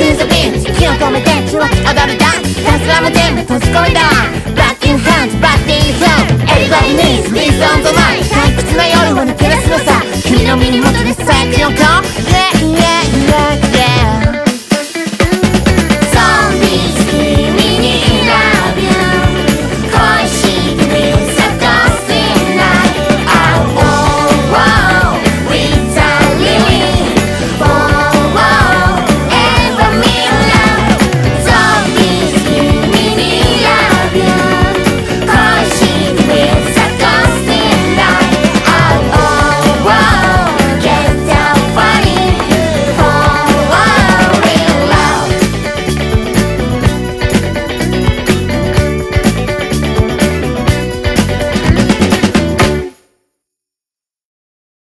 手 been 火を止めて血は上がるだひスラム全部閉じ込めた